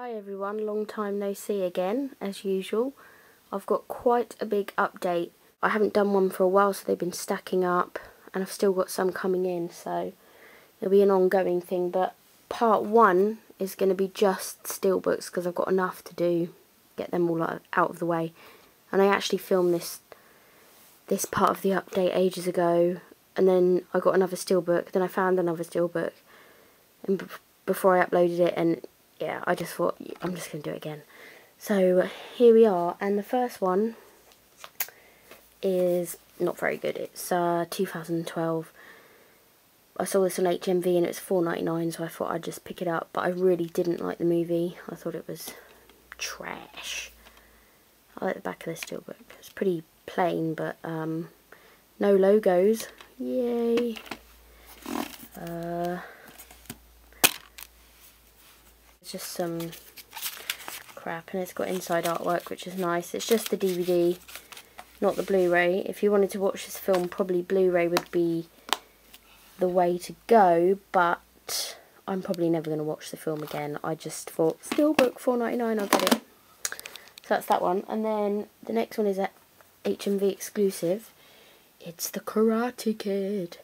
Hi everyone, long time no see again, as usual. I've got quite a big update. I haven't done one for a while, so they've been stacking up, and I've still got some coming in, so it'll be an ongoing thing. But part one is going to be just steelbooks, because I've got enough to do, get them all out of the way. And I actually filmed this this part of the update ages ago, and then I got another steelbook, then I found another steelbook, and before I uploaded it, and yeah, I just thought, I'm just going to do it again. So, here we are, and the first one is not very good. It's uh, 2012. I saw this on HMV and it's 4.99, so I thought I'd just pick it up. But I really didn't like the movie. I thought it was trash. I like the back of the steelbook. It's pretty plain, but um, no logos. Yay. Uh, just some crap and it's got inside artwork which is nice. It's just the DVD, not the Blu-ray. If you wanted to watch this film, probably Blu-ray would be the way to go, but I'm probably never going to watch the film again. I just thought, Steelbook, 4.99, I'll get it. So that's that one. And then the next one is a HMV exclusive. It's the Karate Kid.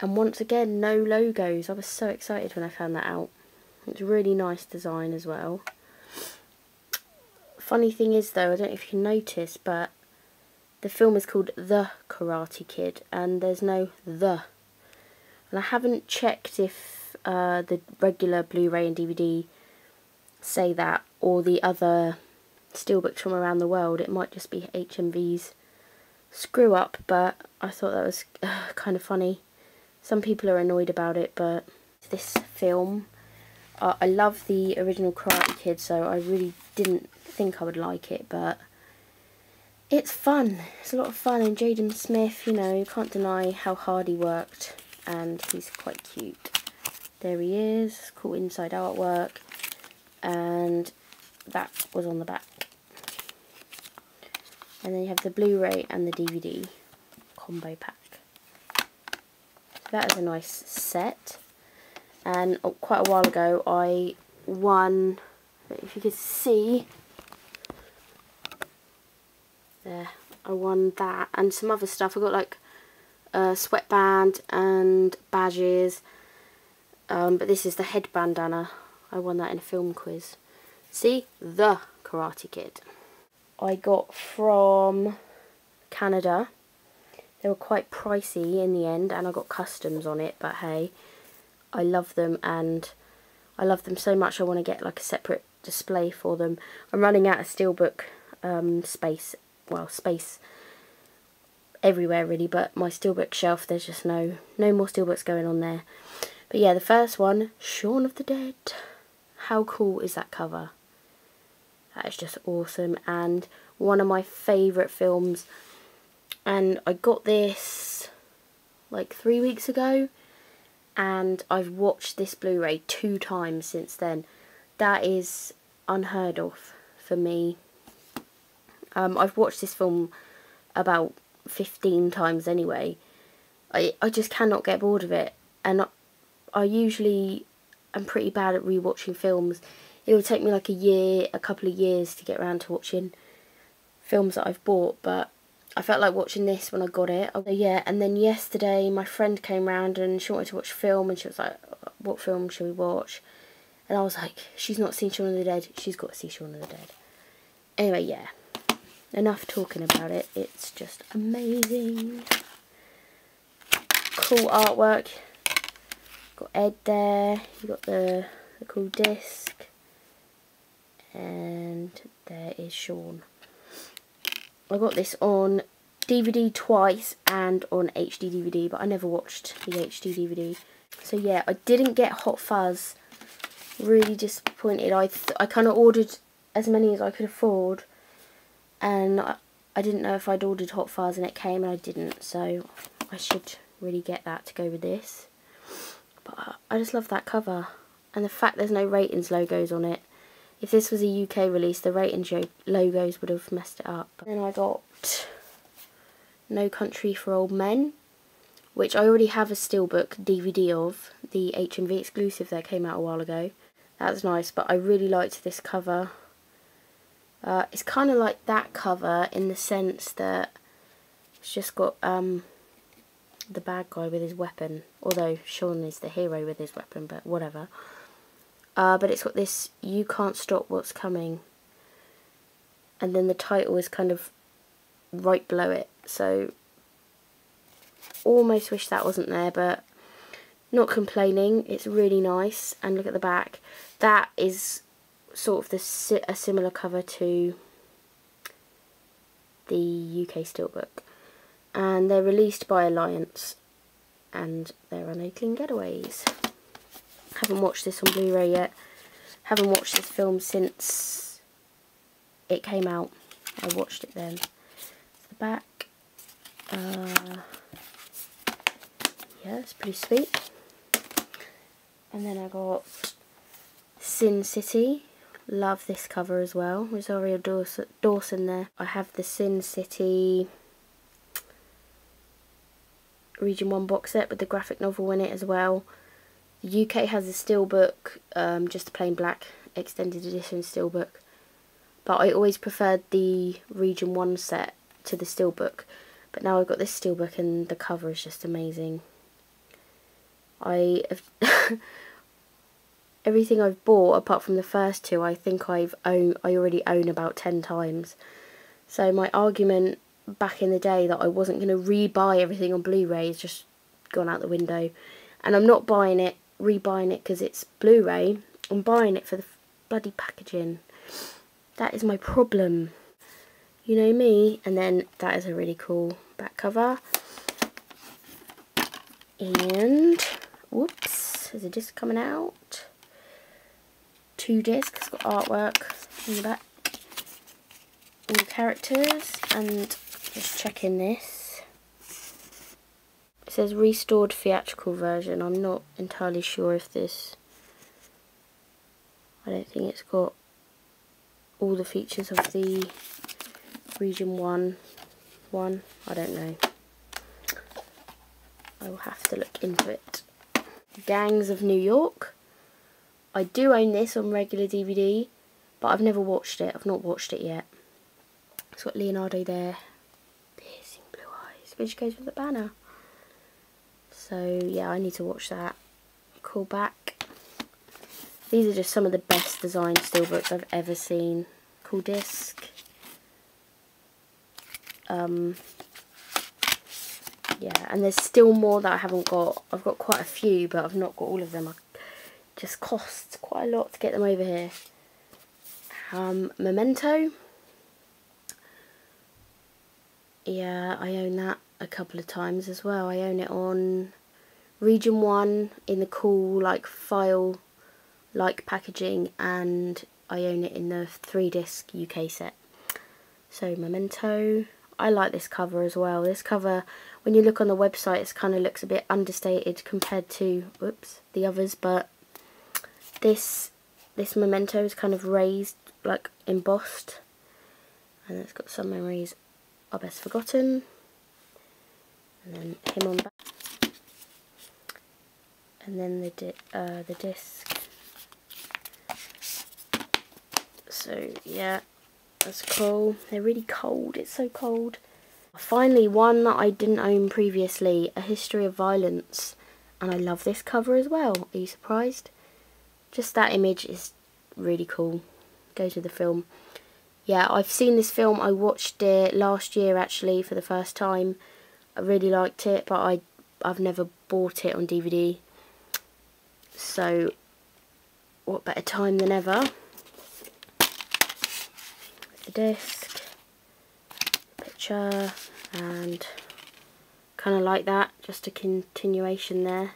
And once again, no logos. I was so excited when I found that out. It's a really nice design as well. Funny thing is though, I don't know if you can notice, but the film is called The Karate Kid and there's no the. And I haven't checked if uh, the regular Blu-ray and DVD say that or the other steelbooks from around the world. It might just be HMV's screw up, but I thought that was uh, kind of funny. Some people are annoyed about it, but this film uh, I love the original Karate Kid, so I really didn't think I would like it, but it's fun. It's a lot of fun, and Jaden Smith, you know, you can't deny how hard he worked, and he's quite cute. There he is, cool inside artwork, and that was on the back. And then you have the Blu-ray and the DVD combo pack. So that is a nice set and oh, quite a while ago I won, if you could see, there, I won that and some other stuff. I got like a sweatband and badges, um, but this is the head bandana. I won that in a film quiz. See, the Karate Kid. I got from Canada. They were quite pricey in the end and I got customs on it, but hey, I love them and I love them so much I want to get like a separate display for them. I'm running out of steelbook um, space, well space everywhere really but my steelbook shelf there's just no no more steelbooks going on there. But yeah the first one, Shaun of the Dead. How cool is that cover? That is just awesome and one of my favourite films and I got this like three weeks ago and I've watched this Blu-ray two times since then. That is unheard of for me. Um, I've watched this film about 15 times anyway. I, I just cannot get bored of it and I, I usually am pretty bad at rewatching films. It will take me like a year, a couple of years to get around to watching films that I've bought but I felt like watching this when I got it. yeah, and then yesterday my friend came round and she wanted to watch film and she was like, uh, what film should we watch? And I was like, she's not seen Shaun of the Dead, she's got to see Shaun of the Dead. Anyway, yeah, enough talking about it. It's just amazing. Cool artwork. Got Ed there, you got the, the cool disc. And there is Shaun. I got this on DVD twice and on HD DVD, but I never watched the HD DVD. So yeah, I didn't get Hot Fuzz. Really disappointed. I I kind of ordered as many as I could afford, and I, I didn't know if I'd ordered Hot Fuzz and it came and I didn't. So I should really get that to go with this. But I just love that cover and the fact there's no ratings logos on it. If this was a UK release, the ratings logos would have messed it up. Then I got No Country for Old Men, which I already have a steelbook DVD of, the HMV exclusive that came out a while ago. That's nice, but I really liked this cover. Uh, it's kind of like that cover in the sense that it's just got um, the bad guy with his weapon. Although Shaun is the hero with his weapon, but whatever. Uh, but it's got this, you can't stop what's coming. And then the title is kind of right below it. So, almost wish that wasn't there, but not complaining. It's really nice. And look at the back. That is sort of the a similar cover to the UK Steelbook. And they're released by Alliance. And they're on Oakland Getaways. Haven't watched this on Blu-ray yet. Haven't watched this film since it came out. I watched it then. The back. Uh, yeah, it's pretty sweet. And then I got Sin City. Love this cover as well. Rosario Dawson, Dawson there. I have the Sin City Region 1 box set with the graphic novel in it as well. The UK has a steelbook, um, just a plain black extended edition steelbook. But I always preferred the Region 1 set to the steelbook. But now I've got this steelbook and the cover is just amazing. I have everything I've bought apart from the first two I think I've own I already own about 10 times so my argument back in the day that I wasn't going to re-buy everything on Blu-ray is just gone out the window and I'm not buying it re-buying it because it's Blu-ray I'm buying it for the bloody packaging. That is my problem. You know me? And then that is a really cool back cover. And whoops is a disc coming out. Two discs, got artwork in the back, all the characters, and just checking this. Says restored theatrical version. I'm not entirely sure if this, I don't think it's got all the features of the region 1 one. I don't know. I will have to look into it. Gangs of New York. I do own this on regular DVD, but I've never watched it. I've not watched it yet. It's got Leonardo there. Piercing blue eyes, which goes with the banner. So, yeah, I need to watch that. Call back. These are just some of the best designed steelbooks I've ever seen. Cool disc. Um, yeah, and there's still more that I haven't got. I've got quite a few, but I've not got all of them. I just costs quite a lot to get them over here. Um, Memento. Yeah, I own that a couple of times as well. I own it on Region 1 in the cool like file like packaging and I own it in the 3 disc UK set. So Memento. I like this cover as well. This cover, when you look on the website, it kind of looks a bit understated compared to, whoops, the others, but this this memento is kind of raised, like embossed, and it's got some memories are best forgotten. And then him on back, and then the di uh, the disc. So yeah, that's cool. They're really cold. It's so cold. Finally, one that I didn't own previously, A History of Violence. And I love this cover as well. Are you surprised? just that image is really cool. Goes with the film. Yeah, I've seen this film. I watched it last year actually for the first time. I really liked it, but I I've never bought it on DVD. So, what better time than ever? The disc, picture, and kind of like that. Just a continuation there.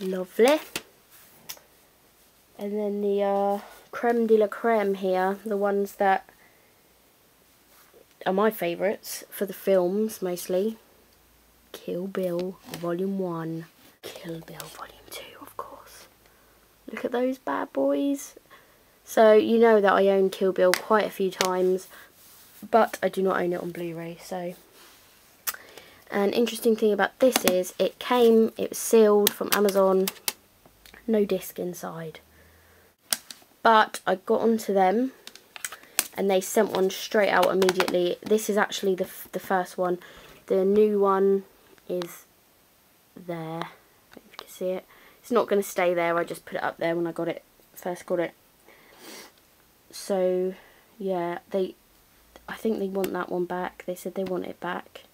Lovely. And then the uh, creme de la creme here, the ones that are my favourites for the films mostly. Kill Bill Volume 1. Kill Bill Volume 2, of course. Look at those bad boys. So, you know that I own Kill Bill quite a few times, but I do not own it on Blu-ray, so an interesting thing about this is it came, it was sealed from Amazon no disc inside. But I got onto them and they sent one straight out immediately. This is actually the, the first one. The new one is there. See it. It's not going to stay there. I just put it up there when I got it. First got it. So, yeah, they. I think they want that one back. They said they want it back.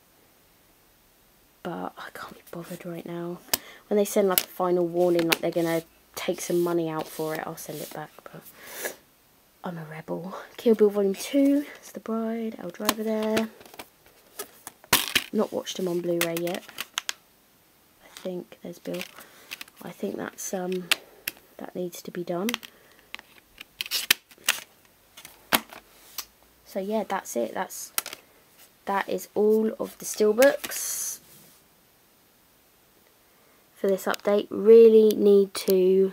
But I can't be bothered right now. When they send like a final warning, like they're going to take some money out for it, I'll send it back. But I'm a rebel. Kill Bill Volume 2. It's The Bride. Elle Driver there. Not watched him on Blu-ray yet. Think there's Bill. I think that's um that needs to be done. So yeah, that's it. That's that is all of the steelbooks for this update. Really need to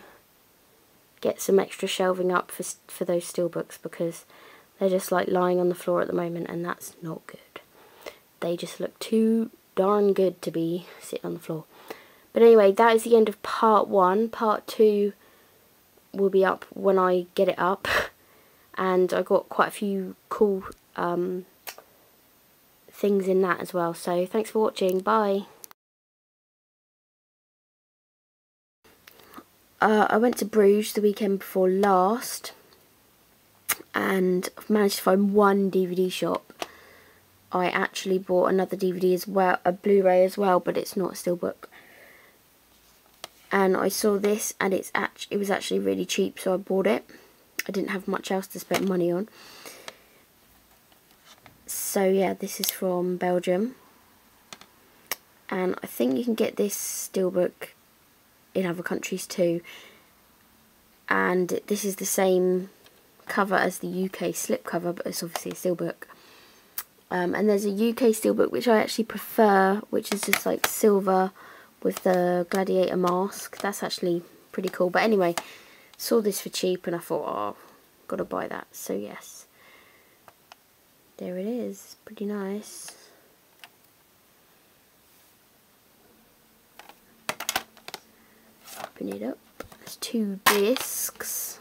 get some extra shelving up for for those steelbooks because they're just like lying on the floor at the moment and that's not good. They just look too darn good to be sitting on the floor. But anyway, that is the end of part one. Part two will be up when I get it up. And I got quite a few cool um, things in that as well. So thanks for watching. Bye. Uh, I went to Bruges the weekend before last and I've managed to find one DVD shop. I actually bought another DVD as well, a Blu-ray as well, but it's not a steelbook and I saw this and it's it was actually really cheap so I bought it. I didn't have much else to spend money on. So yeah this is from Belgium. And I think you can get this steelbook in other countries too. And this is the same cover as the UK slipcover but it's obviously a steelbook. Um, and there's a UK steelbook which I actually prefer which is just like silver with the gladiator mask. That's actually pretty cool. But anyway, saw this for cheap and I thought, oh, gotta buy that. So yes, there it is. Pretty nice. Open it up. There's two discs.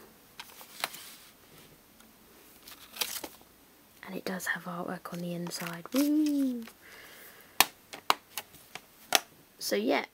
And it does have artwork on the inside. Woo! So yeah,